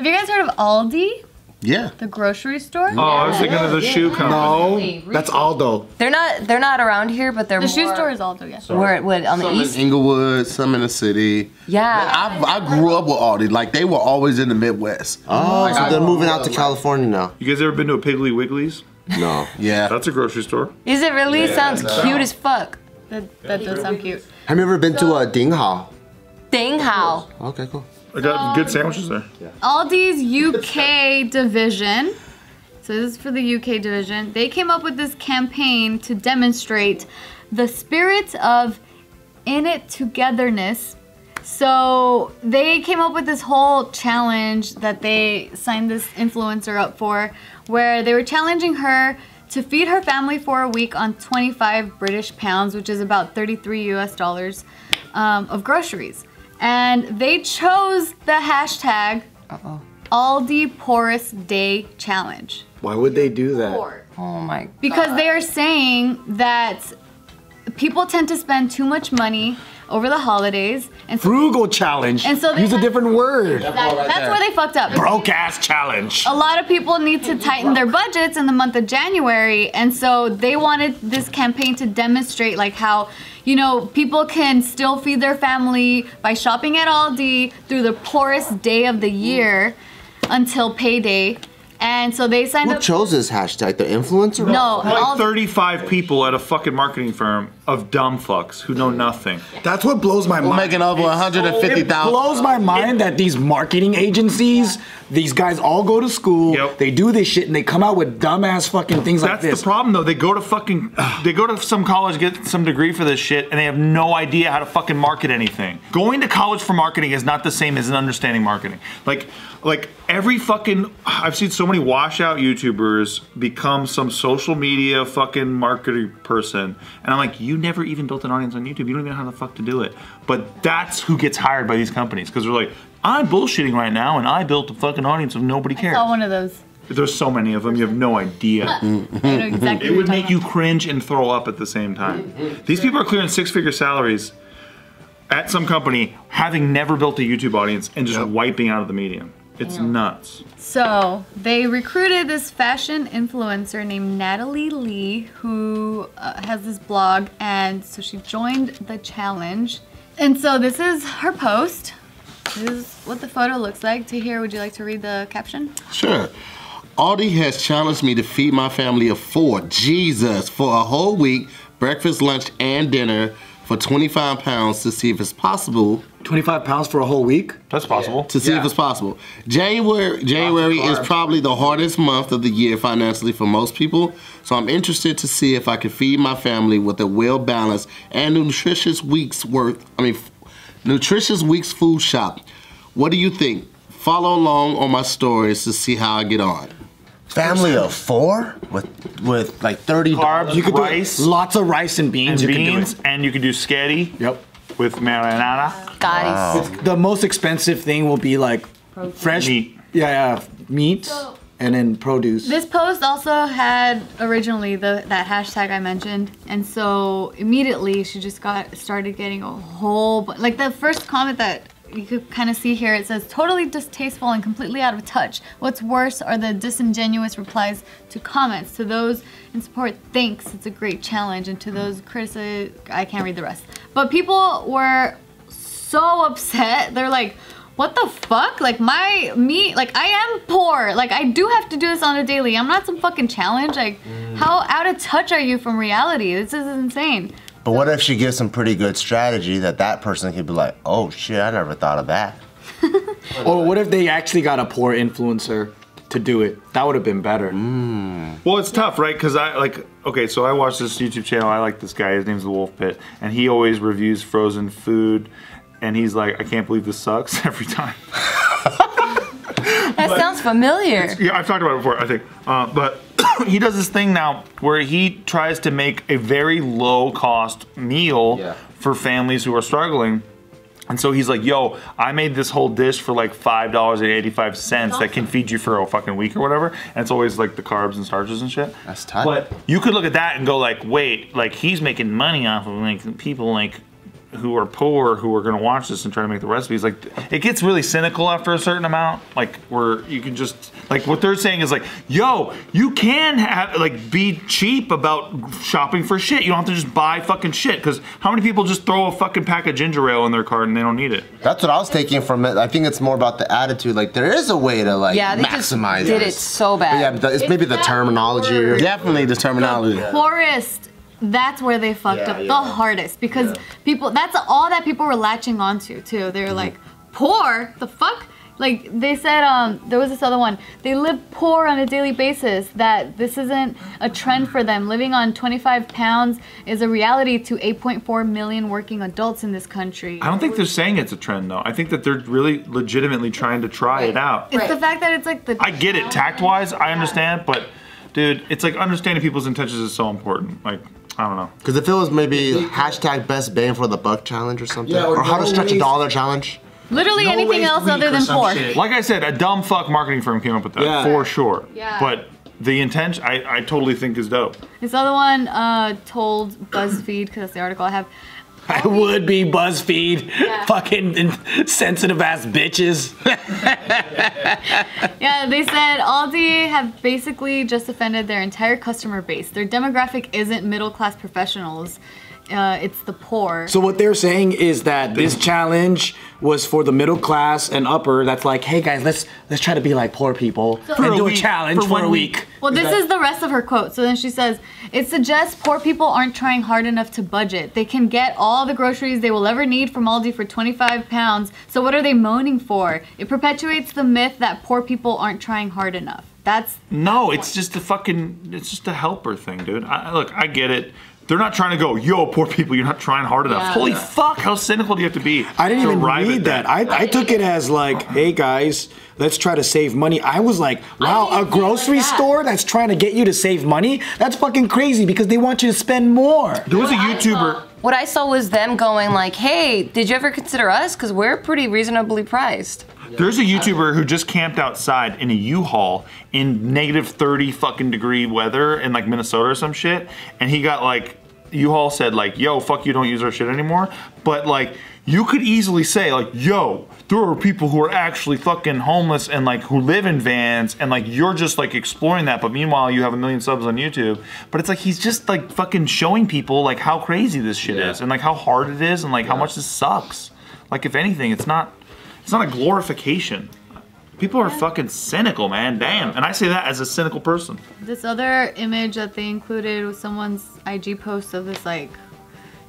Have you guys heard of Aldi, Yeah. the grocery store? Oh, I was thinking of the shoe company. No, that's Aldo. They're not. They're not around here, but they're The shoe store is Aldo, yeah. Where it would on the Some in east. Inglewood, some in the city. Yeah. I, I grew up with Aldi. Like they were always in the Midwest. Oh, so they're moving out to California now. You guys ever been to a Piggly Wiggly's? No. Yeah. That's a grocery store. Is it really? Sounds cute as fuck. That, that does sound cute. Have you ever been to uh, a Ding Hao? Ding how. Okay, cool. I got good sandwiches there. Aldi's UK division, so this is for the UK division, they came up with this campaign to demonstrate the spirit of in it togetherness. So they came up with this whole challenge that they signed this influencer up for, where they were challenging her to feed her family for a week on 25 British pounds, which is about 33 US dollars, um, of groceries. And they chose the hashtag Aldi Poorest Day Challenge. Why would they do that? Oh my. God. Because they are saying that people tend to spend too much money over the holidays, and so Frugal challenge. And so they Use a different word. that- that's where they fucked up. Broke ass challenge. A lot of people need to tighten their budgets in the month of January, and so they wanted this campaign to demonstrate like how, you know, people can still feed their family by shopping at Aldi through the poorest day of the year until payday. And so they signed Who up. chose this hashtag? The influencer? no, Like all, 35 people at a fucking marketing firm of dumb fucks who know nothing. That's what blows my We're mind. making over 150,000. It blows my mind that these marketing agencies, these guys all go to school, Yep. they do this shit, and they come out with dumbass fucking things like this. That's this. the problem though. They go to fucking they go to some college, get some degree for this shit, and they have no idea how to fucking market anything. Going to college for marketing is not the same as an understanding marketing. Like like every fucking I've seen so many washout YouTubers become some social media fucking marketing person. And I'm like, you never even built an audience on YouTube. You don't even know how the fuck to do it. But that's who gets hired by these companies. Because they're like, I'm bullshitting right now and I built a fucking audience of nobody cares. saw one of those. There's so many of them, you have no idea. Exactly. It would make talking you cringe and throw up at the same time. These people are clearing six figure salaries at some company, having never built a YouTube audience and just wiping out of the medium. It's nuts. So they recruited this fashion influencer named Natalie Lee, who uh, has this blog, and so she joined the challenge. And so this is her post. This is what the photo looks like. Tahir, would you like to read the caption? Sure. Aldi has challenged me to feed my family of four, Jesus, for a whole week, breakfast, lunch, and dinner for 25 pounds to see if it's possible 25 pounds for a whole week? That's possible. to see if it's possible. January January is probably the hardest month of the year financially for most people, so I'm interested to see if I can feed my family with a well balanced and nutritious week's worth. I mean, f- nutritious week's food shop. What do you think? Follow along on my stories to see how I get on. Family of four with with like 30 Carbs, You could do rice, lots of rice and beans. and you beans, Could do and you can do sketty. Yep. with marinara. Got it. The most expensive thing will be like fresh Meat. Yeah, yeah, meat and then produce. This post also had originally the that hashtag I mentioned, and so immediately she just got started getting a whole bu- like the first comment that you could kind of see here. It says totally distasteful and completely out of touch. What's worse are the disingenuous replies to comments. To those in support, thanks. It's a great challenge, and to hmm. those critics, I can't read the rest. But people were so upset. They're like, what the fuck? Like my me, like I am poor. Like I do have to do this on a daily. I'm not some fucking challenge. Like hmm. how out of touch are you from reality? This is insane. But what if she gives some pretty good strategy that that person could be like, oh shit, I never thought of that. or what if they actually got a poor influencer to do it? That would have been better. Well, it's tough, right? Because I like, okay, so I watch this YouTube channel. I like this guy. His name's The Wolfe Pit. And he always reviews frozen food. And he's like, I can't believe this sucks every time. That sounds familiar. Yeah, I've talked about it before, I think. Uh, but he does this thing now where he tries to make a very low cost meal Yeah. for families who are struggling. And so he's like, yo, I made this whole dish for like $5.85 that can feed you for a fucking week or whatever. And it's always like the carbs and starches and shit. That's tight. But you could look at that and go like, wait, like he's making money off of like people like who are poor who are going to watch this and try to make the recipes. Like it gets really cynical after a certain amount. Like where you can just like what they're saying is like, yo, you can have like be cheap about shopping for shit. You don't have to just buy fucking shit because how many people just throw a fucking pack of ginger ale in their cart and they don't need it? That's what I was taking from it. I think it's more about the attitude. Like there is a way to like Yeah, they just maximize did this. it so But yeah, bad. but it's maybe the terminology. word. or- Definitely the terminology. poorest that's where they fucked Yeah, up the hardest because people that's all that people were latching onto too. Mm-hmm. they're like poor? The fuck? Like they said um there was this other one. They live poor on a daily basis that this isn't a trend for them. Living on 25 pounds is a reality to 8.4 million working adults in this country. I don't think they're saying it's a trend though. I think that they're really legitimately trying to try it out. it's the fact that it's like the I get it. Tact wise, I understand, but dude, it's like understanding people's intentions is so important. Like, I don't know. Because if it was maybe hashtag best bang for the buck challenge or something, Yeah, or or how to no stretch a dollar challenge. literally No anything else other than some poor shit. Like I said, a dumb fuck marketing firm came up with that Yeah. for sure. Yeah. But the intention, I, I totally think is dope. this other one uh told buzzfeed because that's the article i have I would be BuzzFeed. Yeah. Fucking sensitive ass bitches. Yeah, they said Aldi have basically just offended their entire customer base. Their demographic isn't middle class professionals. Uh, it's the poor. So what they're saying is that this challenge was for the middle class and upper. That's like, hey guys, let's let's try to be like poor people For and a do a challenge for for, one a week. week. well, this is the rest of her quote. So then she says, it suggests poor people aren't trying hard enough to budget. They can get all the groceries they will ever need from Aldi for 25 pounds. So what are they moaning for? It perpetuates the myth that poor people aren't trying hard enough. That's No, it's just a fucking, it's just a helper thing, dude. I, look, I get it. They're not trying to go, yo, poor people, you're not trying hard enough. Yeah. Holy fuck, how cynical do you have to be? I didn't to even arrive read at that. I, I took it as like, hey guys, let's try to save money. I was like, wow, a think like grocery that. store that's trying to get you to save money? That's fucking crazy because they want you to spend more. there was a YouTuber. What I saw was them going like, "Hey, did you ever consider us? Because we're pretty reasonably priced." There's a YouTuber who just camped outside in a U-Haul in negative 30 fucking degree weather in like Minnesota or some shit, and he got like U-Haul said like, "Yo, fuck you, don't use our shit anymore." But like, you could easily say like, "Yo, there are people who are actually fucking homeless and like who live in vans, and like you're just like exploring that." But meanwhile, you have a million subs on YouTube. But it's like he's just like fucking showing people like how crazy this shit is, and like how hard it is, and like how much this sucks. Like if anything, it's not. It's not a glorification. People are fucking cynical, man. Damn. And I say that as a cynical person. This other image that they included was someone's IG post of this like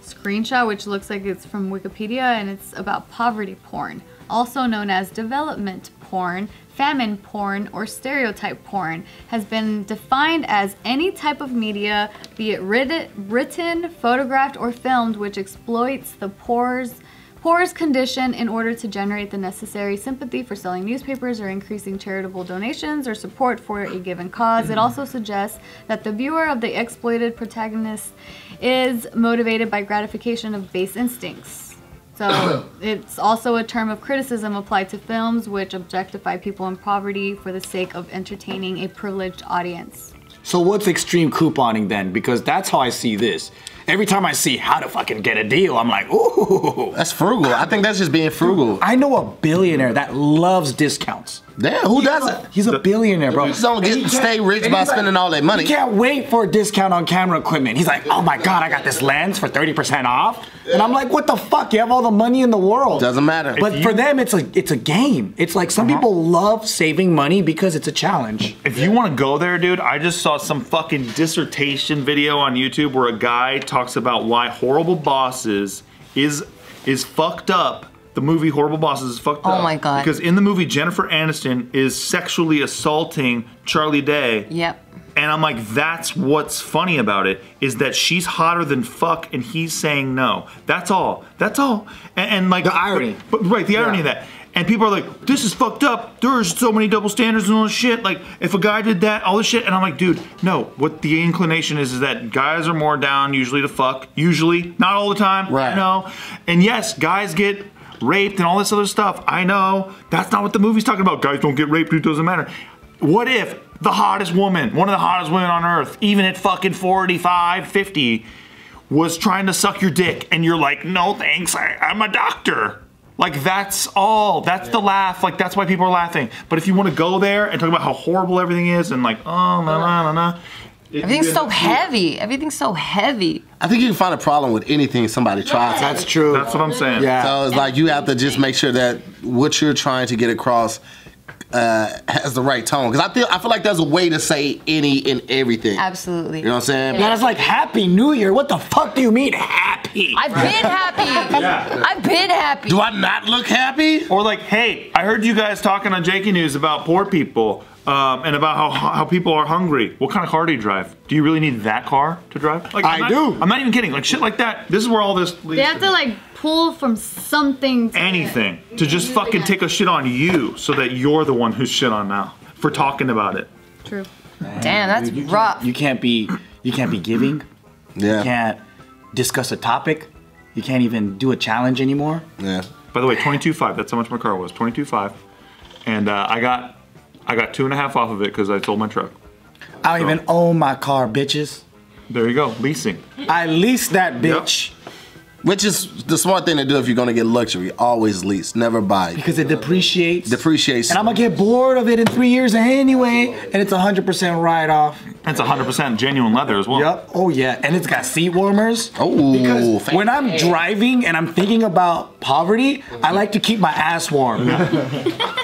screenshot, which looks like it's from Wikipedia, and it's about poverty porn, also known as development porn, famine porn, or stereotype porn, has been defined as any type of media, be it writ- written, photographed, or filmed, which exploits the poor's Poor's condition in order to generate the necessary sympathy for selling newspapers or increasing charitable donations or support for a given cause. It also suggests that the viewer of the exploited protagonist is motivated by gratification of base instincts. So it's also a term of criticism applied to films which objectify people in poverty for the sake of entertaining a privileged audience. So what's extreme couponing then? Because that's how I see this. Every time I see how to fucking get a deal, I'm like, ooh. That's frugal. I think that's just being frugal. I know a billionaire that loves discounts. Damn, who doesn't? He's a billionaire, bro. Just don't get stay rich by spending all that money. He can't wait for a discount on camera equipment. He's like, oh my god, I got this lens for 30% off. And I'm like, what the fuck? You have all the money in the world. Doesn't matter. But for them, it's a it's a game. It's like some uh-huh. people love saving money because it's a challenge. If you want to go there, dude, I just saw some fucking dissertation video on YouTube where a guy talks about why Horrible Bosses is is fucked up. The movie Horrible Bosses is fucked Oh up. my God. Because in the movie, Jennifer Aniston is sexually assaulting Charlie Day. Yep. And I'm like, that's what's funny about it is that she's hotter than fuck, and he's saying no. That's all. That's all. And, and like The irony. but, right, the irony of that. And people are like, this is fucked up. There's so many double standards and all this shit. Like, if a guy did that, all this shit, and I'm like, dude, no. What the inclination is is that guys are more down usually to fuck. Usually, not all the time. Right. No. And yes, guys get raped and all this other stuff. I know. That's not what the movie's talking about. Guys don't get raped. It doesn't matter. What if the hottest woman, one of the hottest women on earth, even at fucking 45, 50, was trying to suck your dick, and you're like, no thanks, I, I'm a doctor. Like that's all. That's the laugh. Like that's why people are laughing. But if you want to go there and talk about how horrible everything is, and like, oh, na na na na. It- Everything's you- so heavy. Everything's so heavy. I think you can find a problem with anything somebody tries. That's true. That's what I'm saying. Yeah. So it's like you have to just make sure that what you're trying to get across uh, has the right tone. Because I feel I feel like there's a way to say any and everything. Absolutely. You know what I'm saying? Yeah, it's like Happy New Year. What the fuck do you mean happy? I've been happy. yeah. I've been happy. Do I not look happy? Or like, hey, I heard you guys talking on JK News about poor people um, and about how how people are hungry. What kind of car do you drive? Do you really need that car to drive? Like, I I'm not- do. I'm not even kidding. Like shit like that. This is where all this leads They have to like pull from something. To anything to just fucking take a shit on you so that you're the one who's shit on now for talking about it. True. Damn, that's rough. You can't be you can't be giving. Yeah. You can't discuss a topic. You can't even do a challenge anymore. Yeah. By the way, 22.5. That's how much my car was. 22.5, and uh, I got I got two and a half off of it because I sold my truck. I don't even own my car, bitches. There you go, leasing. I leased that bitch Which is the smart thing to do if you're gonna get luxury. Always lease, never buy. because it depreciates. Depreciation. and I'm gonna get bored of it in three years anyway, and it's a hundred percent write off. That's 100% genuine leather as well. Yep. Oh yeah, and it's got seat warmers. Oh, because when I'm driving and I'm thinking about poverty, I like to keep my ass warm.